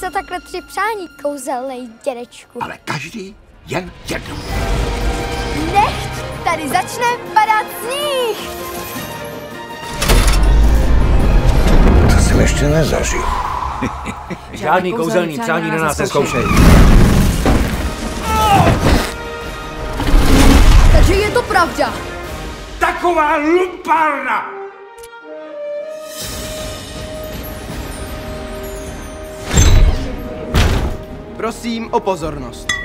to takhle tři přání, kouzelnej dědečku? Ale každý jen jednou. Nechť tady začne padat sníh! To jsem ještě nezažil. Žádný kouzelný přání na nás neskoušej. Takže je to pravda. Taková lumpárna! Prosím o pozornost.